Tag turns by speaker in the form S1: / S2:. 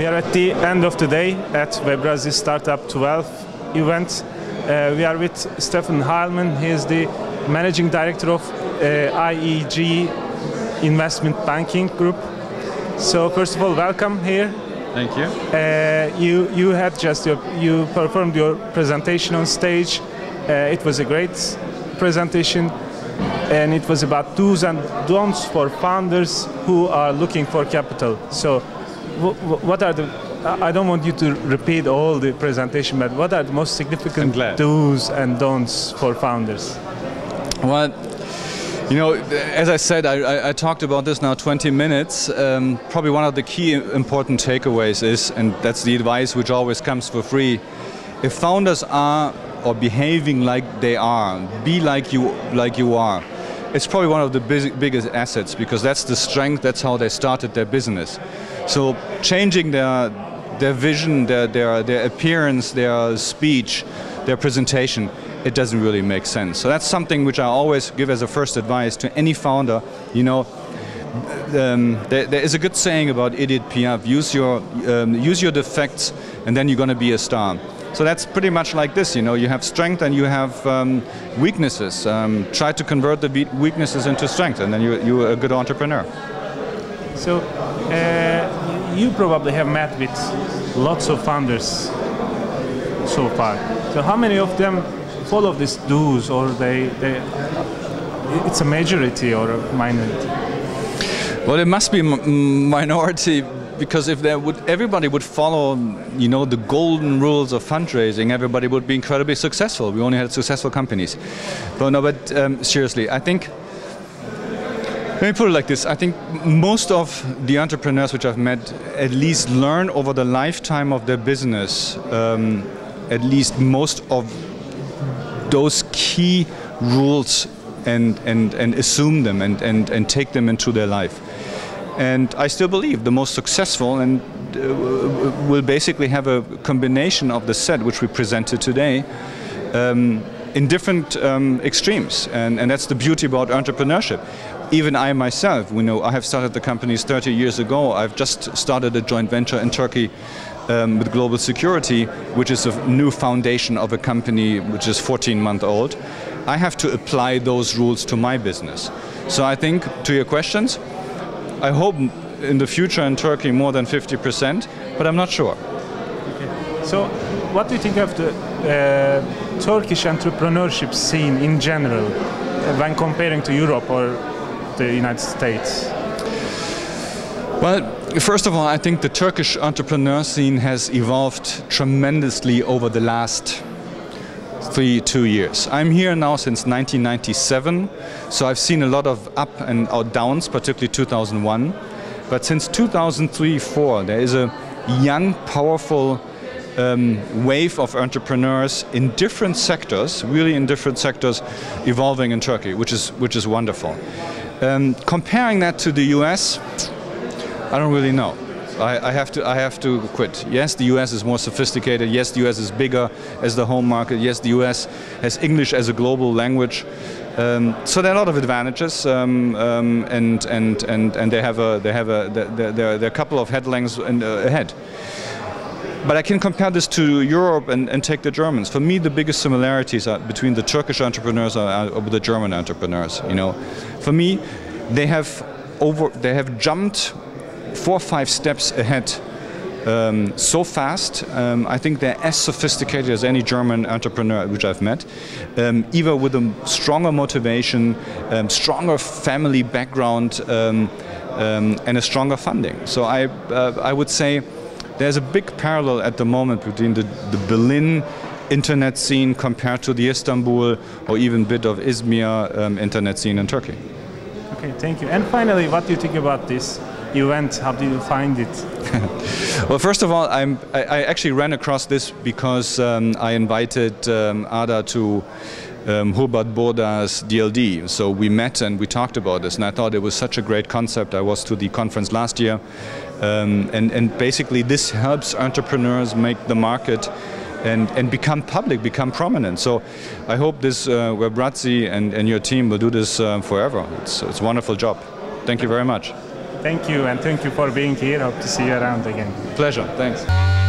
S1: We are at the end of the day at Webrazzi Startup 12 event. Uh, we are with Stefan Heilmann. He is the managing director of uh, IEG Investment Banking Group. So first of all, welcome here.
S2: Thank you.
S1: Uh, you you had just your, you performed your presentation on stage. Uh, it was a great presentation, and it was about do's and don'ts for founders who are looking for capital. So, what are the I don't want you to repeat all the presentation, but what are the most significant do's and don'ts for founders?
S2: Well, you know, as I said, I, I, talked about this now 20 minutes. Um, probably one of the key important takeaways is, and that's the advice which always comes for free, if founders are or behaving like they are, be like you like you are. It's probably one of the biggest assets because that's the strength. That's how they started their business. So changing their their vision, their their their appearance, their speech, their presentation it doesn't really make sense. So that's something which I always give as a first advice to any founder. You know, um, there, there is a good saying about Edith Piaf: use your um, use your defects, and then you're going to be a star. So that's pretty much like this. You know, you have strength and you have um, weaknesses. Um, try to convert the weaknesses into strength, and then you, you're a good entrepreneur.
S1: So uh, you probably have met with lots of founders so far. So how many of them follow these do's or they, they it's a majority or a minority?
S2: Well, it must be minority because if there would everybody would follow you know the golden rules of fundraising everybody would be incredibly successful. We only had successful companies. But no but um, seriously i think let me put it like this. I think most of the entrepreneurs which i've met at least learn over the lifetime of their business um, at least most of those key rules and, and, and assume them and, and, and take them into their life. And I still believe the most successful and uh, will basically have a combination of the set which we presented today um, in different um, extremes. And, and that's the beauty about entrepreneurship. Even I myself, we know I have started the companies 30 years ago. I've just started a joint venture in Turkey um, with global security, which is a new foundation of a company which is 14 month old, I have to apply those rules to my business. So I think to your questions, I hope in the future in Turkey more than 50%, but I'm not sure.
S1: Okay. So what do you think of the uh, Turkish entrepreneurship scene in general uh, when comparing to Europe or the United States?
S2: Well, first of all, I think the Turkish entrepreneur scene has evolved tremendously over the last three, two years. I'm here now since 1997, so I've seen a lot of up and downs, particularly 2001. But since 2003-4, there is a young, powerful um, wave of entrepreneurs in different sectors, really in different sectors, evolving in Turkey, which is which is wonderful. Um, comparing that to the U.S., I don't really know. I, I, have to I have to quit. Yes, the US is more sophisticated. Yes, the US is bigger as the home market. Yes, the US has English as a global language. Um, so there are a lot of advantages, um, um, and and and and they have a they have a there are a couple of headlines in, uh, ahead. But I can compare this to Europe and, and take the Germans. For me, the biggest similarities are between the Turkish entrepreneurs and the German entrepreneurs. You know, for me, they have over they have jumped four or five steps ahead um, so fast. Um, I think they're as sophisticated as any German entrepreneur which I've met, um, either with a stronger motivation, um, stronger family background, um, um, and a stronger funding. So I, uh, I would say there's a big parallel at the moment between the, the Berlin internet scene compared to the Istanbul or even bit of Izmir internet scene in Turkey.
S1: Okay, thank you. And finally, what do you think about this event? How do you find it?
S2: well, first of all, I'm, I, I, actually ran across this because um, I invited um, Arda to um, Hubert Burda's DLD. So we met and we talked about this, and I thought it was such a great concept. I was to the conference last year, um, and, and basically this helps entrepreneurs make the market and, and become public, become prominent. So I hope this uh, Webrazzi and, and your team will do this uh, forever. It's, it's a wonderful job. Thank you very much.
S1: Thank you, and thank you for being here. Hope to see you around again.
S2: Pleasure. Thanks.